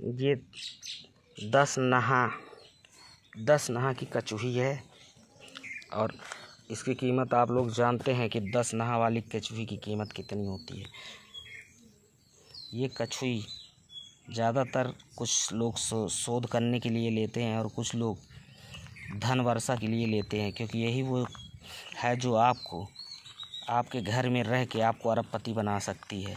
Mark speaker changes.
Speaker 1: ये दस नहा दस नहा की कचुही है और इसकी कीमत आप लोग जानते हैं कि दस नहा वाली कचुही की कीमत कितनी होती है। ये कछुई ज़्यादातर कुछ लोग शोध करने के लिए लेते हैं और कुछ लोग धन वर्षा के लिए लेते हैं, क्योंकि यही वो है जो आपको, आपके घर में रह के आपको अरबपति बना सकती है।